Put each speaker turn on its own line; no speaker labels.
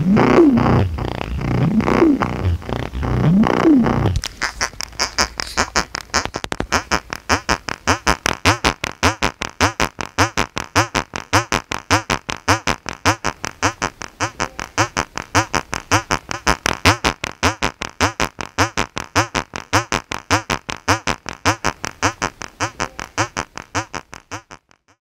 Mm-hmm.